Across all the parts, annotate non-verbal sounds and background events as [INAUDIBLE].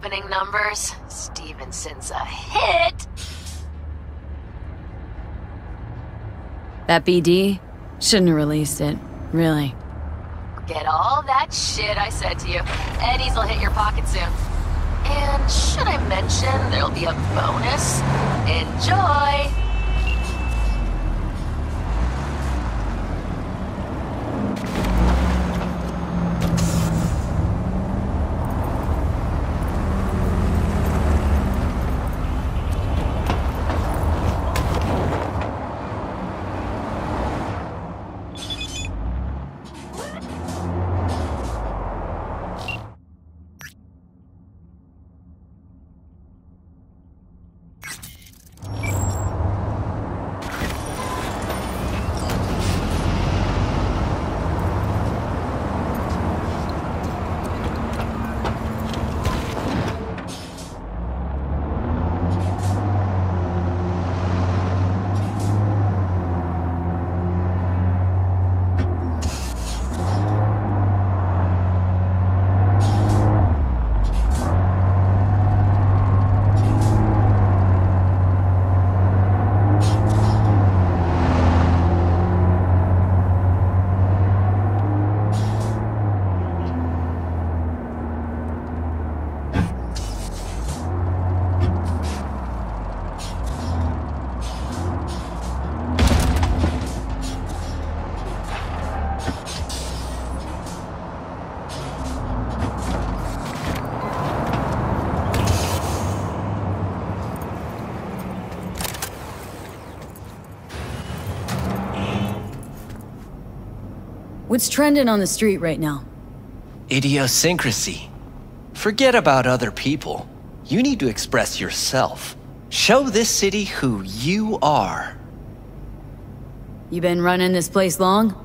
opening numbers. Stevenson's a hit. That BD shouldn't have released it, really. Get all that shit I said to you. Eddie's will hit your pocket soon. And should I mention there'll be a bonus? Enjoy! What's trending on the street right now? Idiosyncrasy. Forget about other people. You need to express yourself. Show this city who you are. You been running this place long?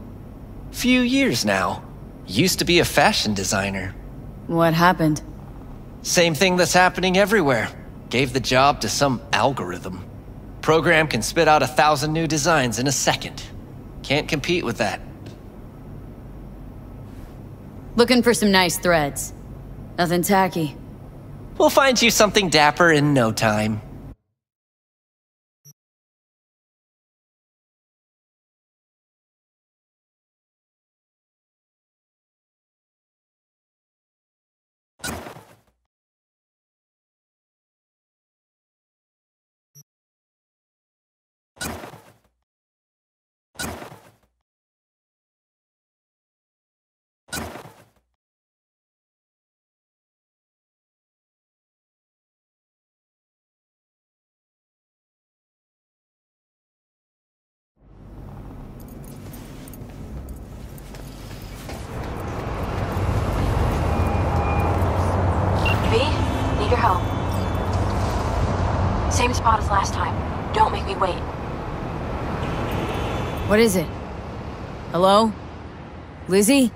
Few years now. Used to be a fashion designer. What happened? Same thing that's happening everywhere. Gave the job to some algorithm. Program can spit out a thousand new designs in a second. Can't compete with that. Looking for some nice threads. Nothing tacky. We'll find you something dapper in no time. What is it? Hello? Lizzie?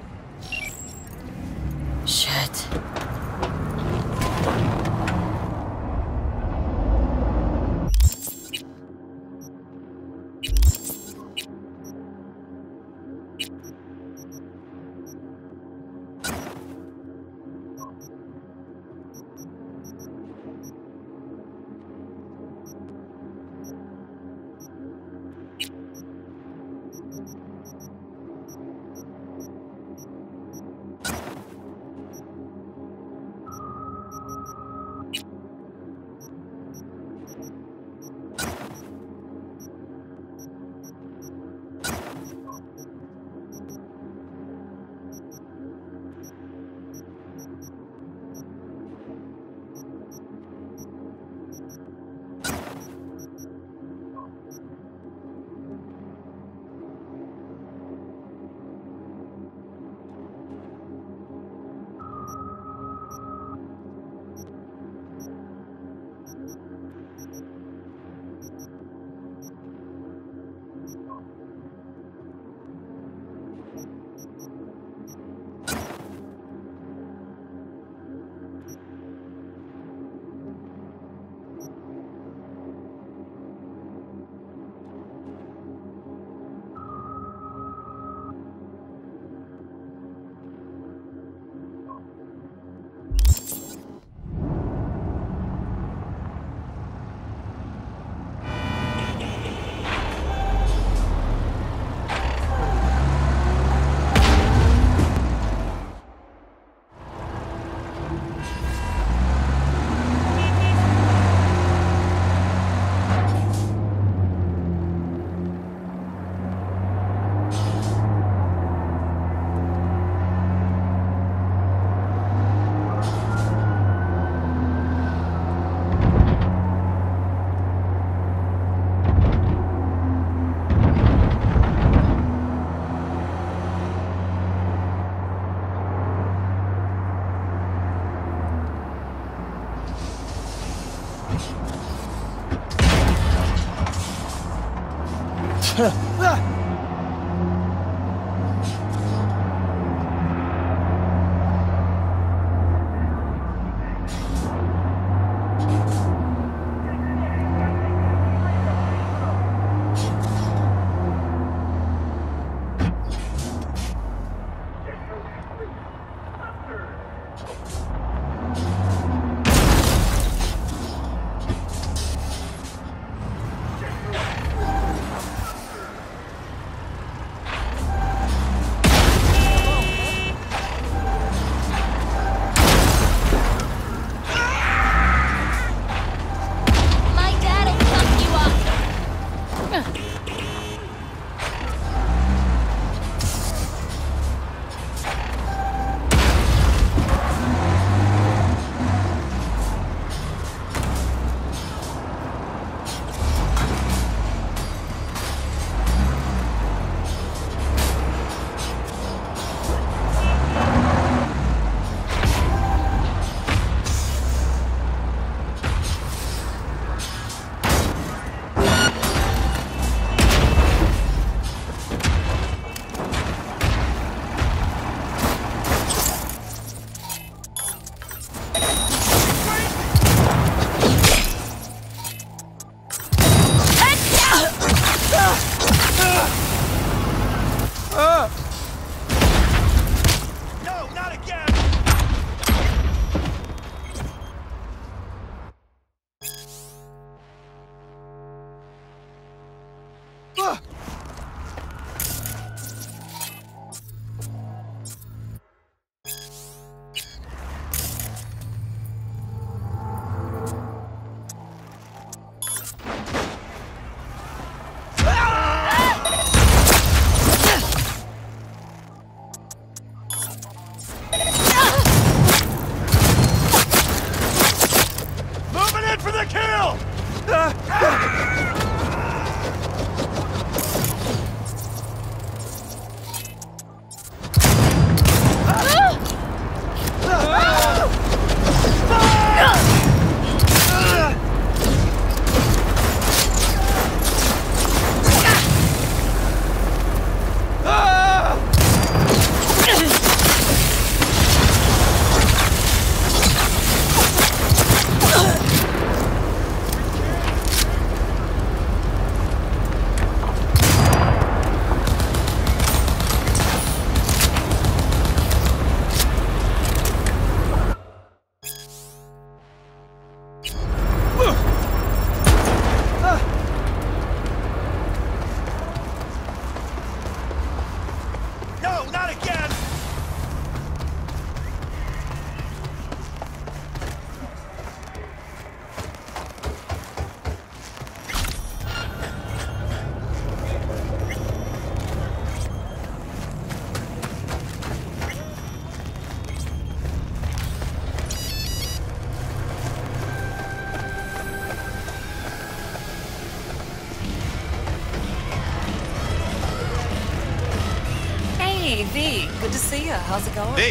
Good to see you. How's it going? V,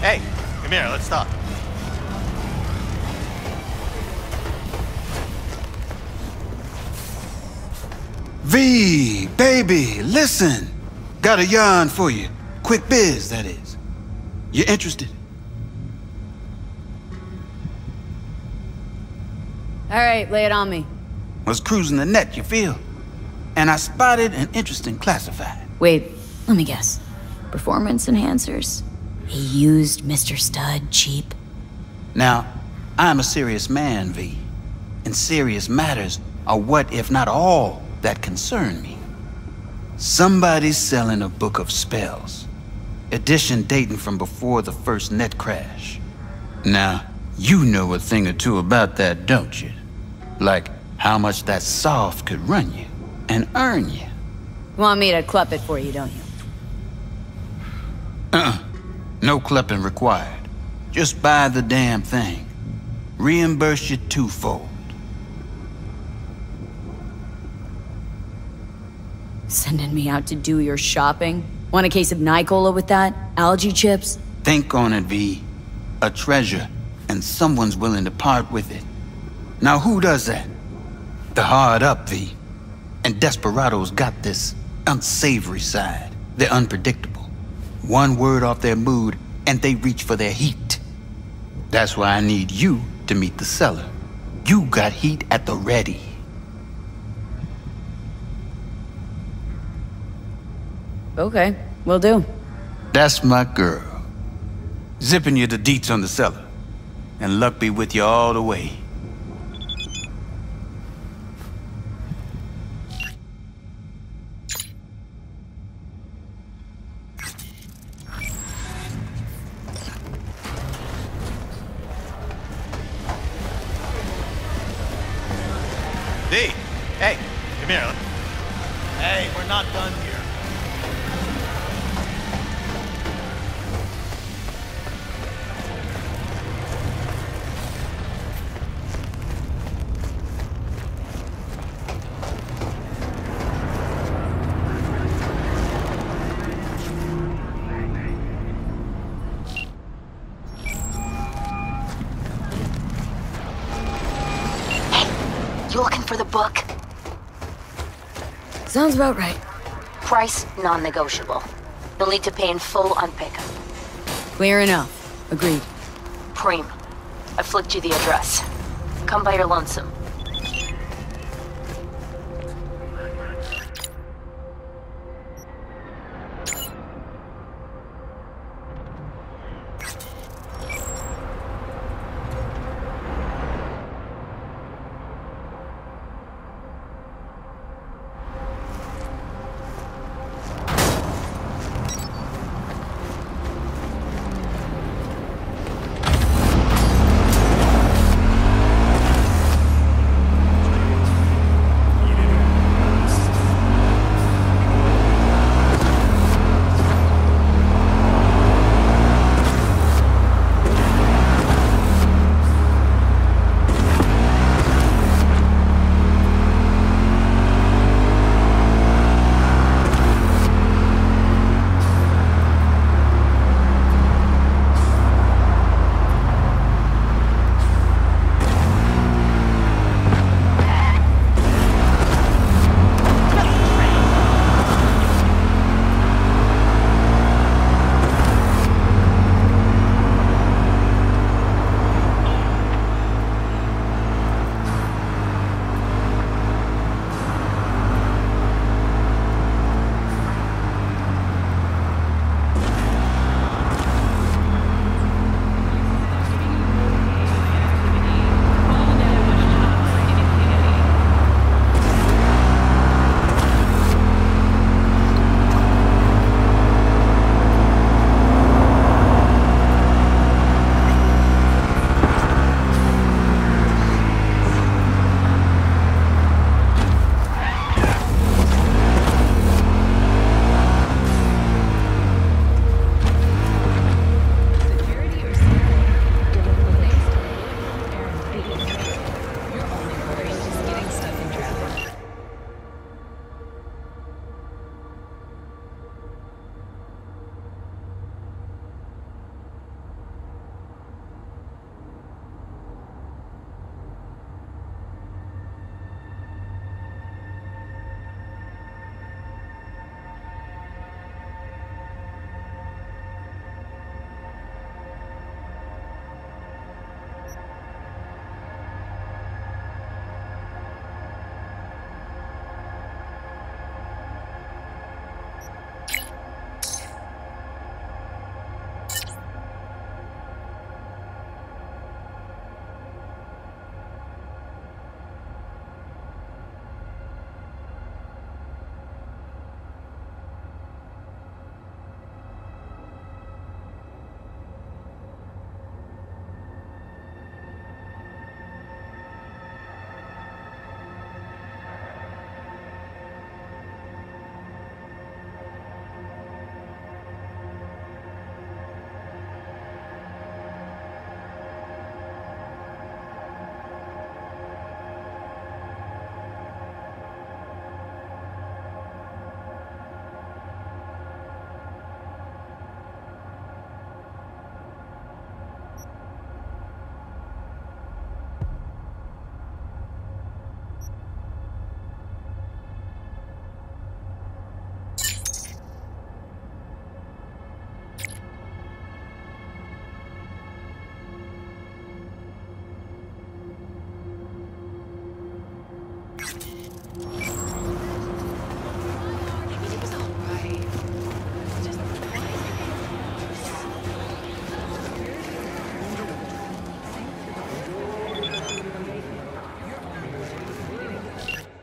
hey, come here, let's talk. V, baby, listen. Got a yarn for you. Quick biz, that is. You interested? All right, lay it on me. Was cruising the net, you feel? And I spotted an interesting classified. Wait, let me guess. Performance enhancers? He used Mr. Stud cheap. Now, I'm a serious man, V. And serious matters are what, if not all, that concern me. Somebody's selling a book of spells. Edition dating from before the first net crash. Now, you know a thing or two about that, don't you? Like how much that soft could run you and earn you. You want me to clup it for you, don't you? Uh-uh. No clipping required. Just buy the damn thing. Reimburse you twofold. Sending me out to do your shopping? Want a case of Nicola with that? Algae chips? Think on it, V. A treasure, and someone's willing to part with it. Now who does that? The hard up, V. And desperados got this unsavory side. They're unpredictable. One word off their mood, and they reach for their heat. That's why I need you to meet the seller. You got heat at the ready. Okay, will do. That's my girl. Zipping you the deets on the seller. And luck be with you all the way. Hey, come here. Hey, we're not done Sounds about right. Price non-negotiable. You'll need to pay in full on pickup. Clear enough. Agreed. Preem, I flicked you the address. Come by your lonesome.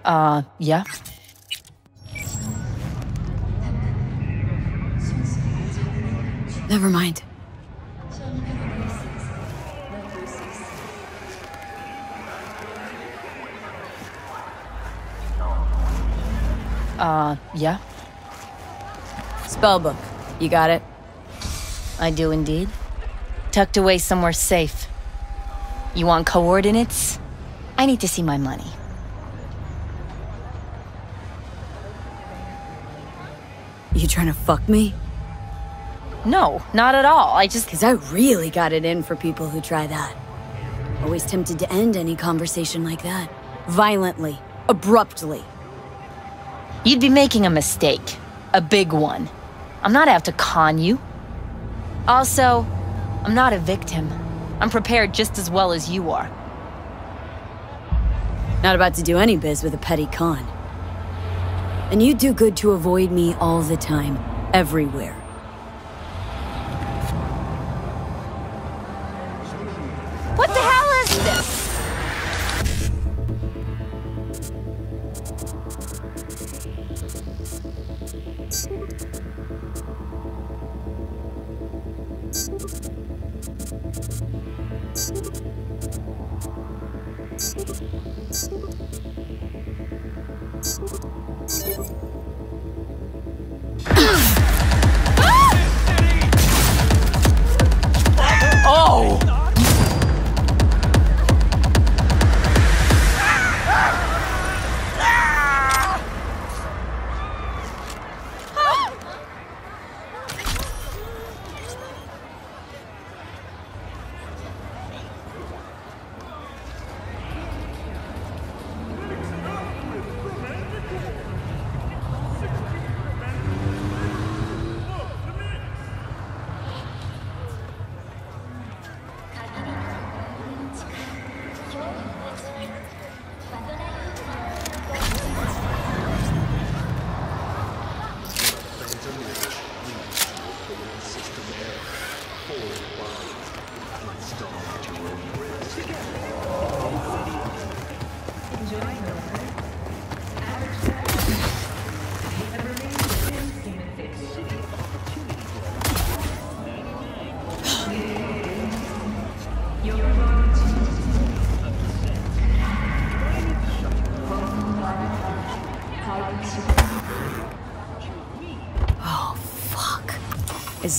Uh, yeah? Never mind. Uh, yeah? Spellbook. You got it? I do indeed. Tucked away somewhere safe. You want coordinates? I need to see my money. You trying to fuck me? No, not at all. I just. Because I really got it in for people who try that. Always tempted to end any conversation like that. Violently. Abruptly. You'd be making a mistake. A big one. I'm not out to con you. Also, I'm not a victim. I'm prepared just as well as you are. Not about to do any biz with a petty con. And you do good to avoid me all the time. Everywhere.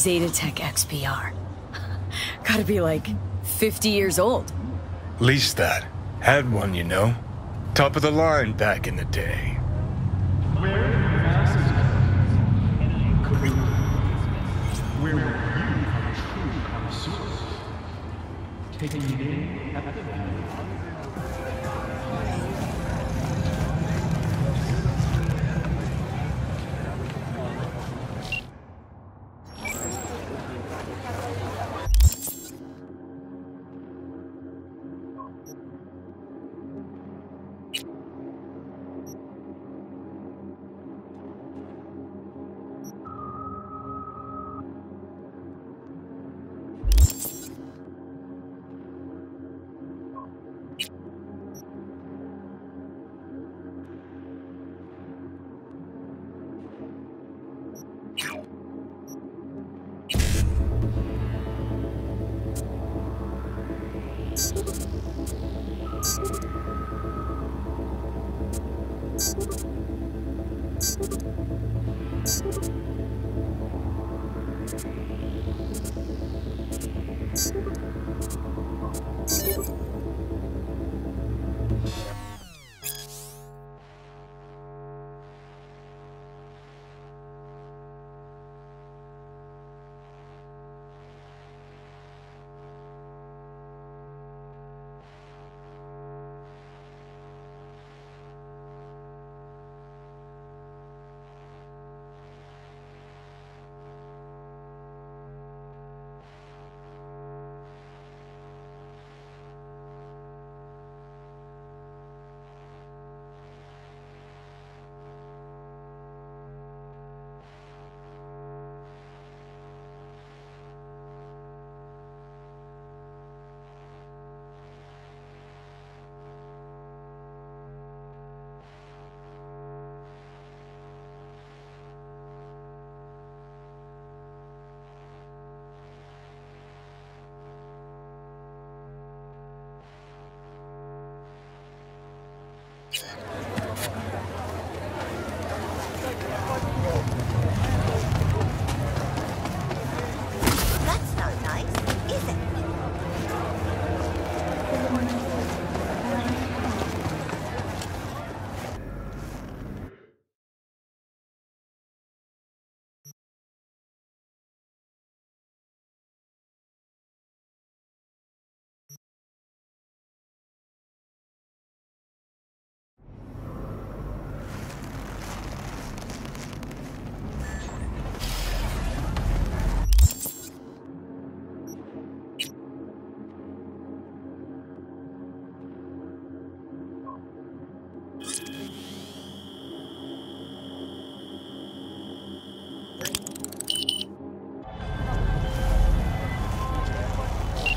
A Zetatech XPR. [LAUGHS] Gotta be like 50 years old. Least that. Had one, you know. Top of the line back in the day.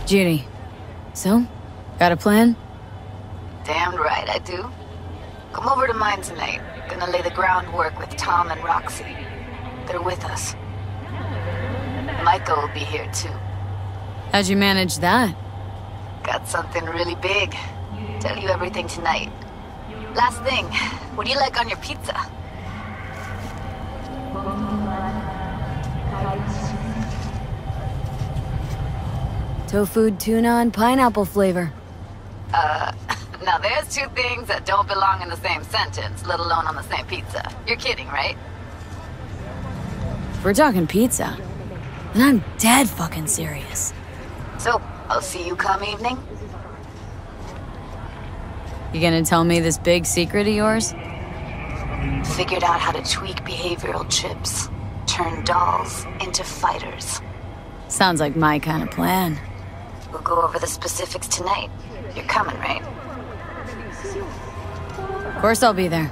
Judy. So? Got a plan? Damn right I do. Come over to mine tonight. Gonna lay the groundwork with Tom and Roxy. They're with us. Maiko will be here too. How'd you manage that? Got something really big. Tell you everything tonight. Last thing, what do you like on your pizza? Tofu, tuna, and pineapple flavor. Uh, [LAUGHS] now there's two things that don't belong in the same sentence, let alone on the same pizza. You're kidding, right? If we're talking pizza, then I'm dead fucking serious. So, I'll see you come evening? You gonna tell me this big secret of yours? Figured out how to tweak behavioral chips. Turn dolls into fighters. Sounds like my kind of plan. We'll go over the specifics tonight. You're coming, right? Of course I'll be there.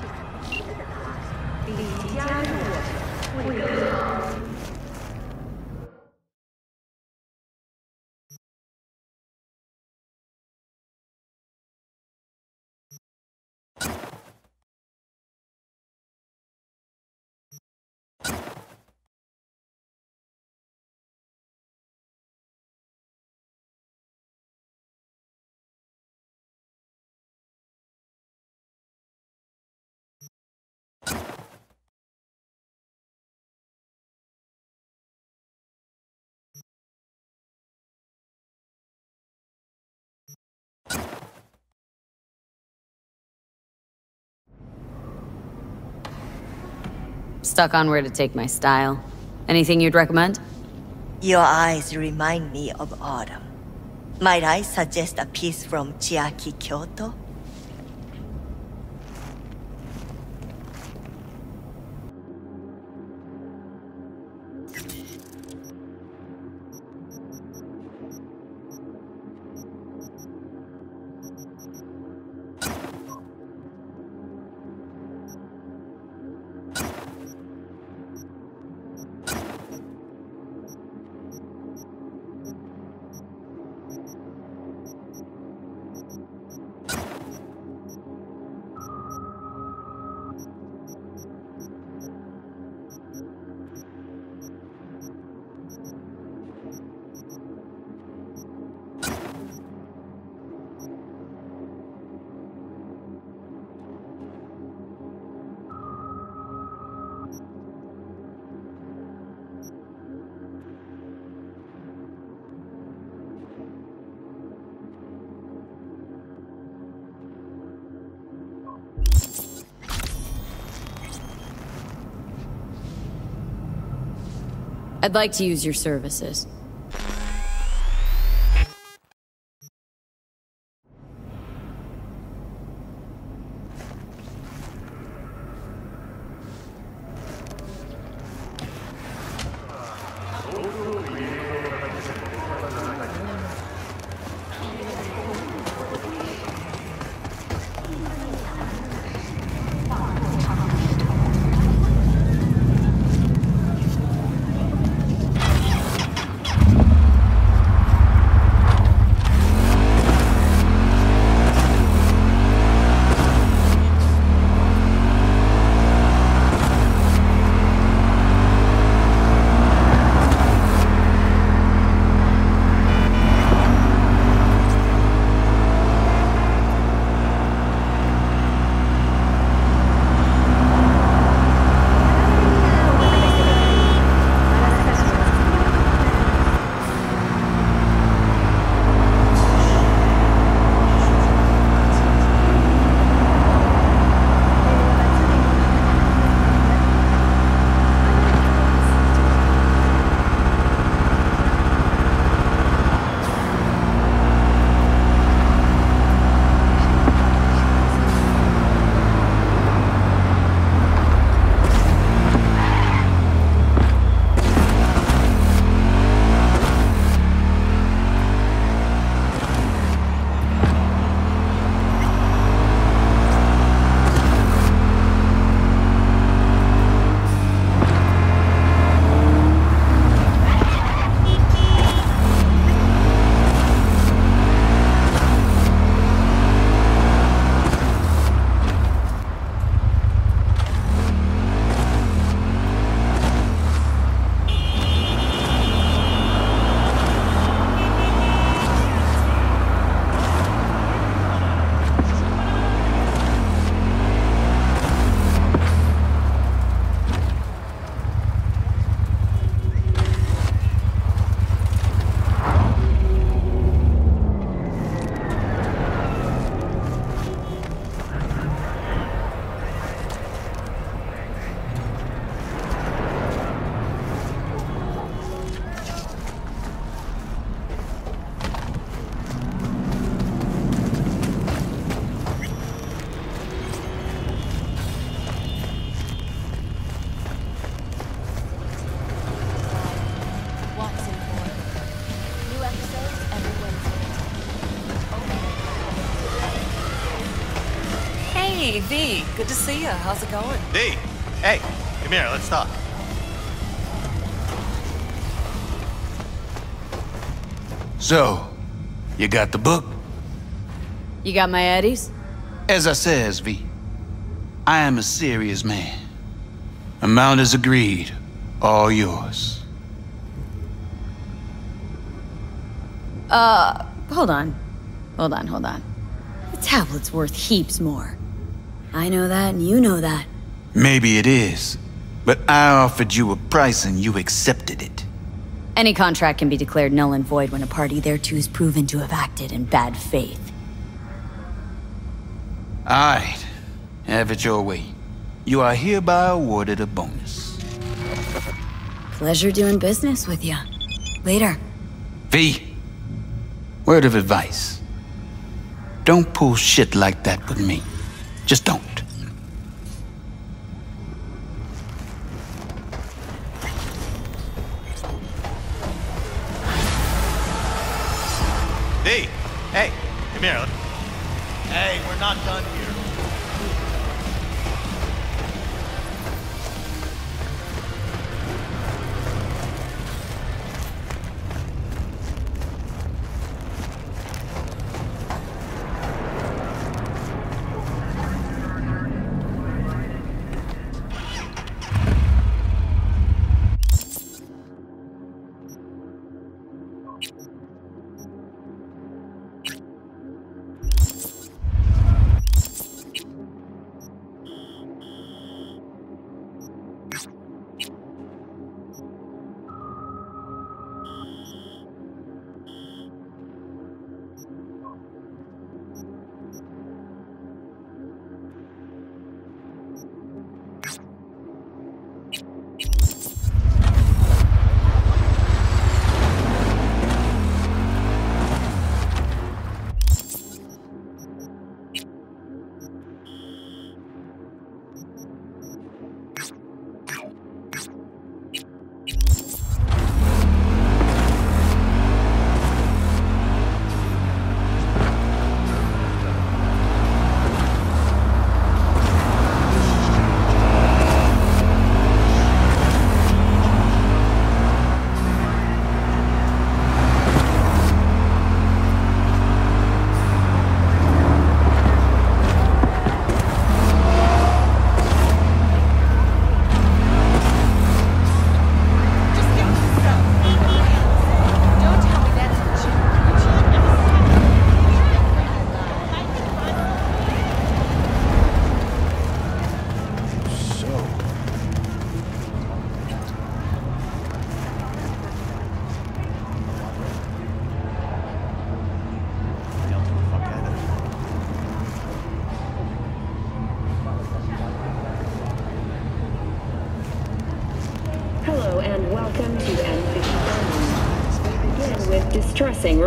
Stuck on where to take my style. Anything you'd recommend? Your eyes remind me of autumn. Might I suggest a piece from Chiaki Kyoto? I'd like to use your services. V. Good to see you. How's it going? V, hey, come here, let's talk. So, you got the book? You got my eddies? As I says, V, I am a serious man. Amount is agreed. All yours. Uh, hold on. Hold on, hold on. The tablet's worth heaps more. I know that, and you know that. Maybe it is, but I offered you a price and you accepted it. Any contract can be declared null and void when a party thereto is proven to have acted in bad faith. Alright, have it your way. You are hereby awarded a bonus. Pleasure doing business with you. Later. V, word of advice. Don't pull shit like that with me. Just don't. V, hey, come here. Hey, we're not done here.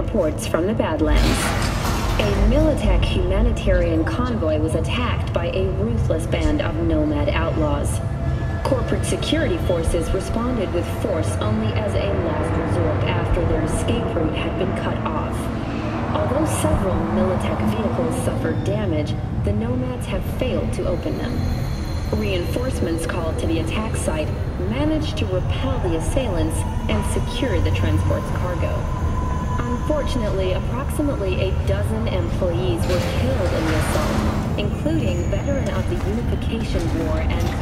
Reports from the Badlands. A Militech humanitarian convoy was attacked by a ruthless band of nomad outlaws. Corporate security forces responded with force only as a last resort after their escape route had been cut off. Although several Militech vehicles suffered damage, the Nomads have failed to open them. Reinforcements called to the attack site managed to repel the assailants and secure the transport's cargo. Unfortunately, approximately a dozen employees were killed in the assault, including veteran of the Unification War and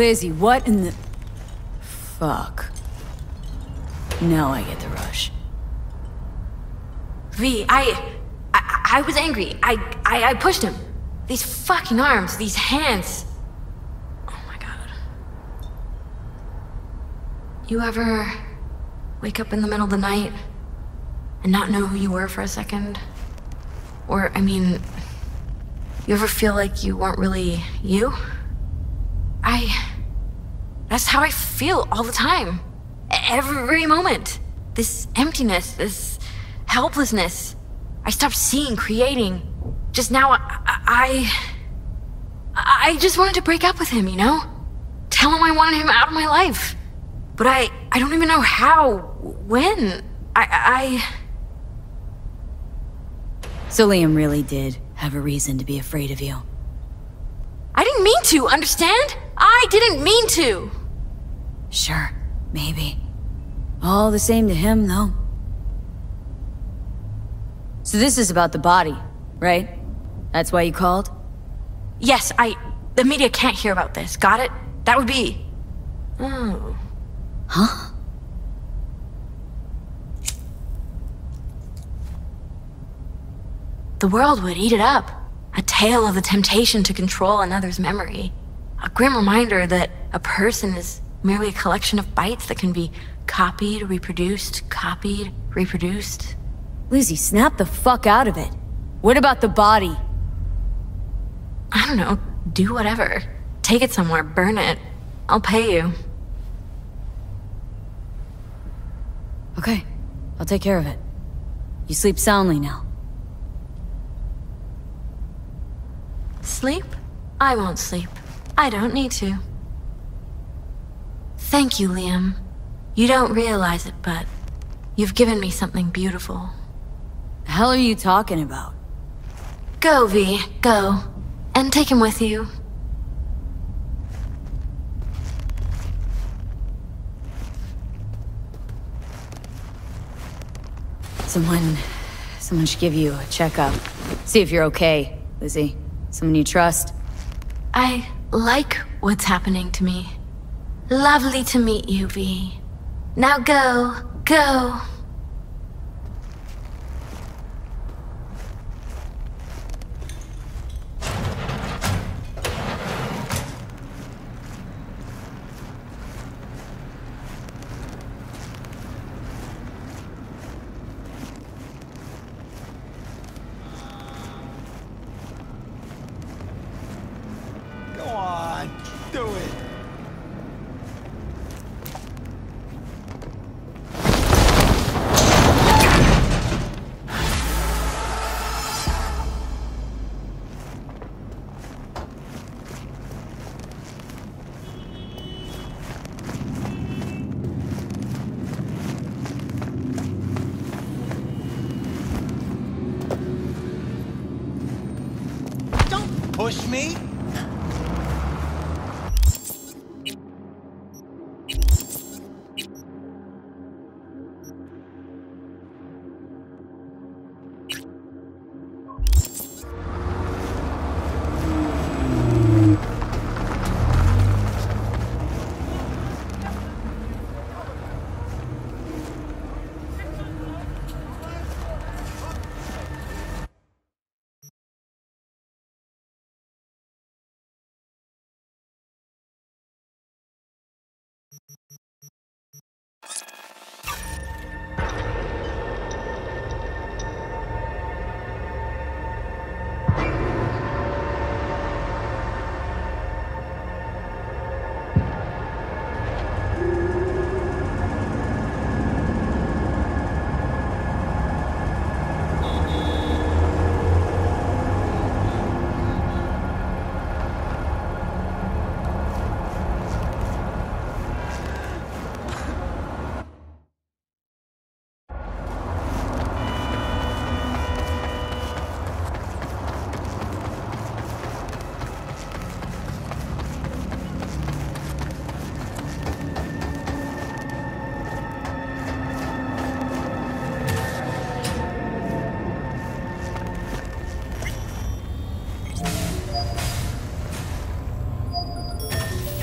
Lizzy, what in the... Fuck. Now I get the rush. V, I, I, I was angry. I, I, I pushed him. These fucking arms, these hands. Oh my god. You ever wake up in the middle of the night and not know who you were for a second? Or, I mean, you ever feel like you weren't really you? I. That's how I feel all the time. Every moment. This emptiness, this helplessness. I stopped seeing, creating. Just now, I, I. I just wanted to break up with him, you know? Tell him I wanted him out of my life. But I. I don't even know how. When. I. I. So Liam really did have a reason to be afraid of you. I didn't mean to, understand? I didn't mean to! Sure, maybe. All the same to him, though. So this is about the body, right? That's why you called? Yes, I... The media can't hear about this. Got it? That would be... Oh. Huh? The world would eat it up. A tale of the temptation to control another's memory. A grim reminder that a person is merely a collection of bytes that can be copied, reproduced, copied, reproduced. Lizzy, snap the fuck out of it. What about the body? I don't know. Do whatever. Take it somewhere, burn it. I'll pay you. Okay, I'll take care of it. You sleep soundly now. Sleep? I won't sleep. I don't need to. Thank you, Liam. You don't realize it, but you've given me something beautiful. The hell are you talking about? Go, V. Go. And take him with you. Someone... Someone should give you a checkup. See if you're okay, Lizzy. Someone you trust. I like what's happening to me. Lovely to meet you, V. Now go, go.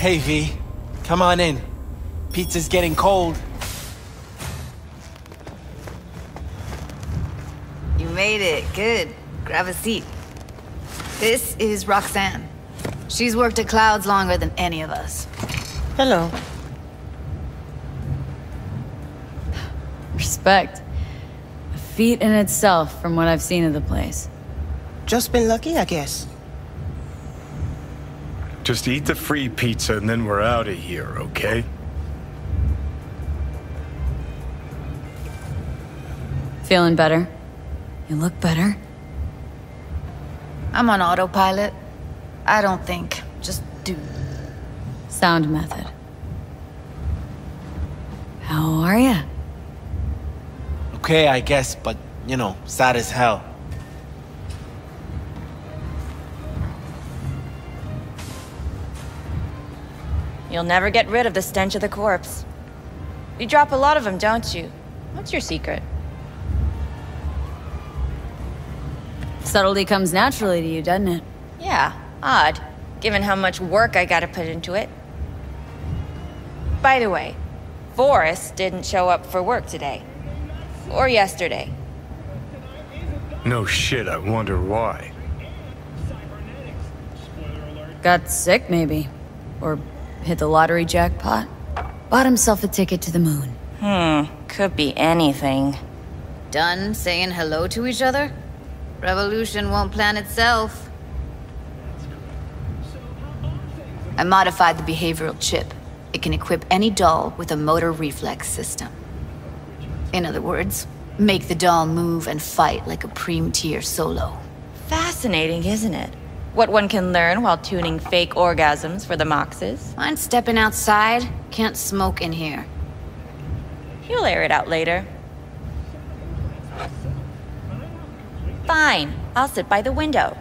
Hey, V. Come on in. Pizza's getting cold. You made it. Good. Grab a seat. This is Roxanne. She's worked at Clouds longer than any of us. Hello. Respect. A feat in itself from what I've seen of the place. Just been lucky, I guess. Just eat the free pizza and then we're out of here, okay? Feeling better? You look better? I'm on autopilot. I don't think. Just do. Sound method. How are ya? Okay, I guess, but, you know, sad as hell. You'll never get rid of the stench of the corpse. You drop a lot of them, don't you? What's your secret? Subtlety comes naturally to you, doesn't it? Yeah, odd, given how much work I gotta put into it. By the way, Forrest didn't show up for work today. Or yesterday. No shit, I wonder why. Got sick, maybe. Or hit the lottery jackpot. Bought himself a ticket to the moon. Hmm, could be anything. Done saying hello to each other? Revolution won't plan itself. I modified the behavioral chip. It can equip any doll with a motor reflex system. In other words, make the doll move and fight like a Preem-tier solo. Fascinating, isn't it? What one can learn while tuning fake orgasms for the Moxes. Mind stepping outside? Can't smoke in here. You'll air it out later. Fine, I'll sit by the window.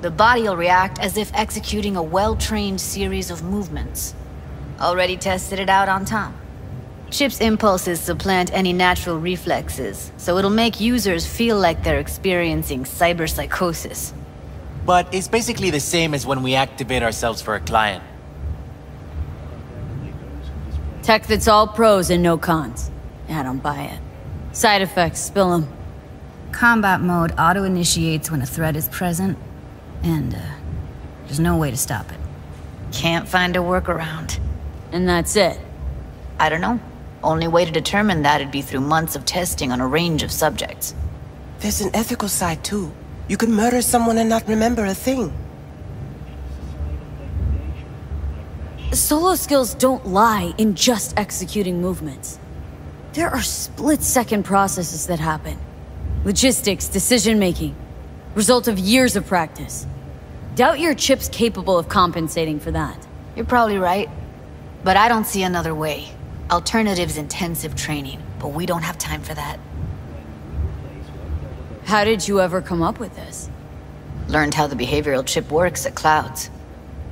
The body will react as if executing a well-trained series of movements. Already tested it out on Tom. Chip's impulses supplant any natural reflexes, so it'll make users feel like they're experiencing cyberpsychosis. But it's basically the same as when we activate ourselves for a client. Tech that's all pros and no cons. I don't buy it. Side effects, spill them. Combat mode auto-initiates when a threat is present, and uh, there's no way to stop it. Can't find a workaround. And that's it? I don't know. Only way to determine that would be through months of testing on a range of subjects. There's an ethical side too. You could murder someone and not remember a thing. Solo skills don't lie in just executing movements. There are split-second processes that happen. Logistics, decision-making. Result of years of practice. Doubt your chip's capable of compensating for that. You're probably right. But I don't see another way. Alternative's intensive training, but we don't have time for that. How did you ever come up with this? Learned how the behavioral chip works at Clouds.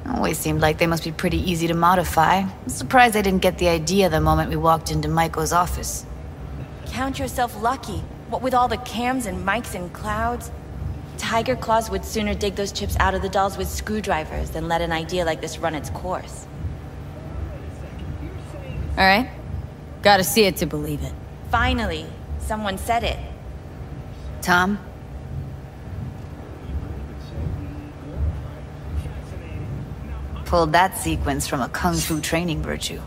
Always seemed like they must be pretty easy to modify. I'm surprised I didn't get the idea the moment we walked into Maiko's office. Count yourself lucky. What with all the cams and mics and clouds? Tyger Claws would sooner dig those chips out of the dolls with screwdrivers than let an idea like this run its course. Alright. Gotta see it to believe it. Finally, someone said it. Tom? Pulled that sequence from a kung fu training virtue.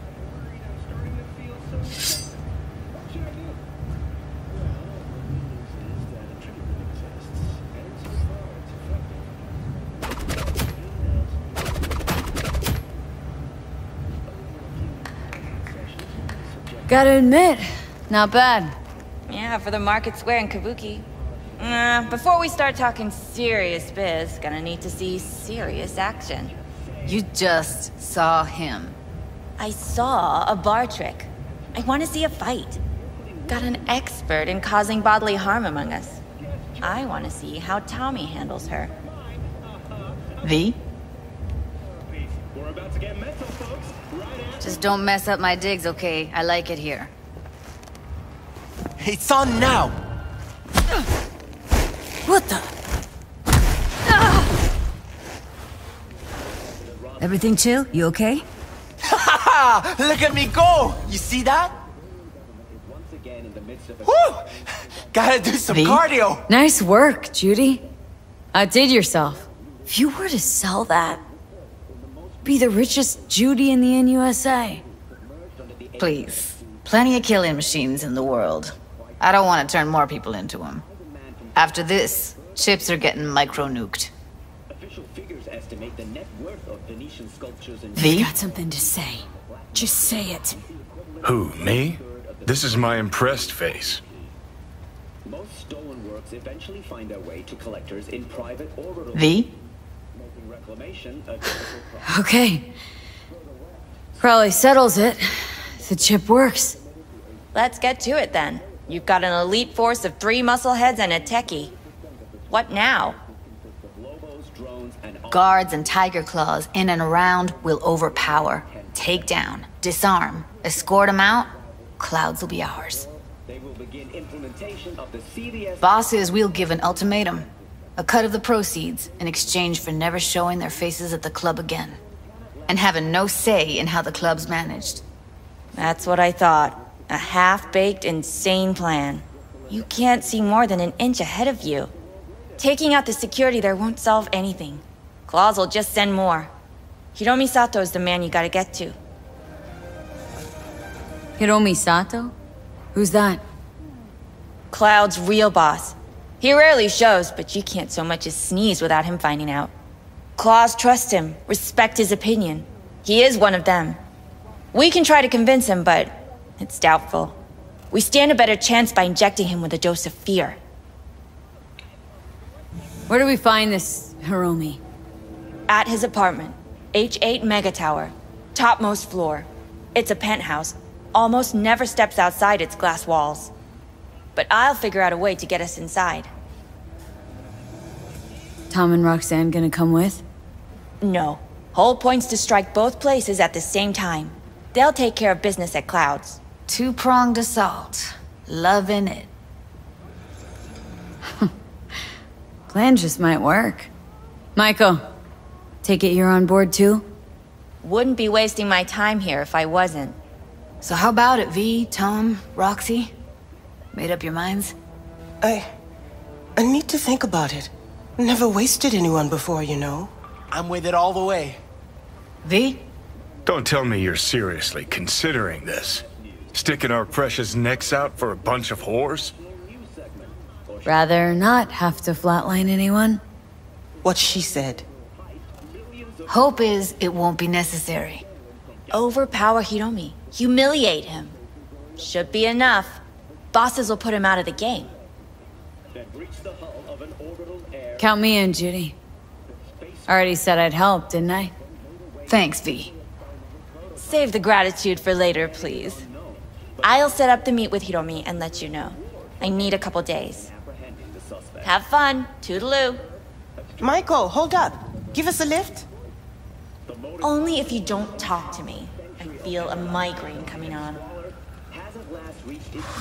Gotta admit, not bad. Yeah, for the market square in Kabuki. Uh, before we start talking serious biz, gonna need to see serious action. You just saw him. I saw a bar trick. I want to see a fight. Got an expert in causing bodily harm among us. I want to see how Tommy handles her. V? Just don't mess up my digs, okay? I like it here. It's on now! What the? Everything chill? You okay? Ha Look at me go! You see that? Woo! Gotta do some V? cardio. Nice work, Judy. Outdid yourself. If you were to sell that, be the richest Judy in the NUSA. Please. Plenty of killing machines in the world. I don't want to turn more people into them. After this, chips are getting micro-nuked. V? got something to say. Just say it. Who, me? This is my impressed face. Most stolen works eventually find their way to collectors in private or V? making reclamation a difficult process. Okay. Probably settles it. The chip works. Let's get to it then. You've got an elite force of three muscleheads and a techie. What now? Guards and Tyger Claws in and around will overpower, take down, disarm, escort them out. Clouds will be ours. They will begin implementation of the CDS Bosses, we'll give an ultimatum. A cut of the proceeds in exchange for never showing their faces at the club again. And having no say in how the club's managed. That's what I thought. A half-baked, insane plan. You can't see more than an inch ahead of you. Taking out the security there won't solve anything. Claws will just send more. Hiromi Sato is the man you gotta get to. Hiromi Sato? Who's that? Cloud's real boss. He rarely shows, but you can't so much as sneeze without him finding out. Claws trust him, respect his opinion. He is one of them. We can try to convince him, but it's doubtful. We stand a better chance by injecting him with a dose of fear. Where do we find this Hiromi? At his apartment, H8 Mega Tower, topmost floor. It's a penthouse, almost never steps outside its glass walls. But I'll figure out a way to get us inside. Tom and Roxanne gonna come with? No. Whole point's to strike both places at the same time. They'll take care of business at Clouds. Two-pronged assault. Loving it. [LAUGHS] Plan just might work. Michael, take it you're on board too? Wouldn't be wasting my time here if I wasn't. So how about it, V, Tom, Roxy? Made up your minds? I... I need to think about it. Never wasted anyone before, you know. I'm with it all the way. V? Don't tell me you're seriously considering this. Sticking our precious necks out for a bunch of whores? Rather not have to flatline anyone? What she said. Hope is it won't be necessary. Overpower Hiromi. Humiliate him. Should be enough. Bosses will put him out of the game. Count me in, Judy. Already said I'd help, didn't I? Thanks, V. Save the gratitude for later, please. I'll set up the meet with Hiromi and let you know. I need a couple days. Have fun. Toodaloo. Michael, hold up. Give us a lift. Only if you don't talk to me. I feel a migraine coming on.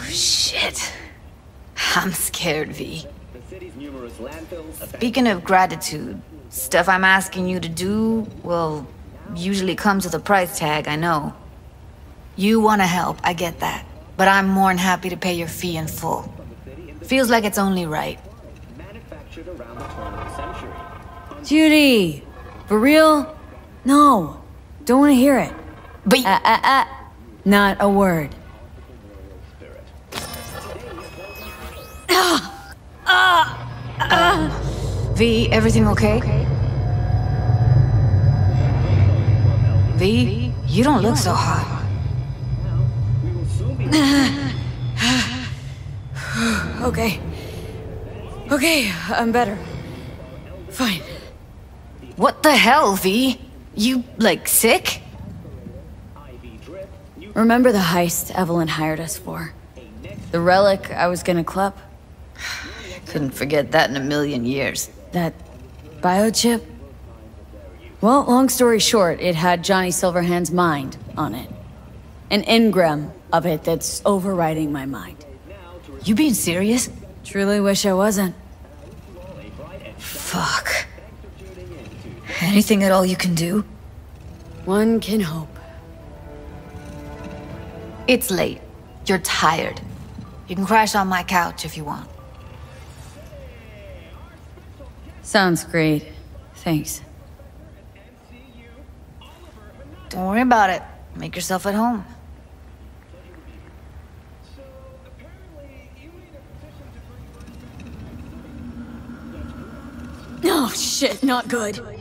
Shit. I'm scared, V. Speaking of gratitude, stuff I'm asking you to do, well, usually comes with a price tag, I know. You want to help, I get that. But I'm more than happy to pay your fee in full. Feels like it's only right. Judy! For real? No. Don't want to hear it. But uh, uh, uh, Not a word. V, everything okay? V, you don't look so hot. [SIGHS] okay. Okay, I'm better. Fine. What the hell, V? You, like, sick? Remember the heist Evelyn hired us for? The relic I was gonna club? Couldn't forget that in a million years. That biochip? Well, long story short, it had Johnny Silverhand's mind on it. An engram of it that's overriding my mind. You being serious? Truly wish I wasn't. Fuck. Anything at all you can do? One can hope. It's late. You're tired. You can crash on my couch if you want. Sounds great. Thanks. Don't worry about it. Make yourself at home. Oh shit, not good.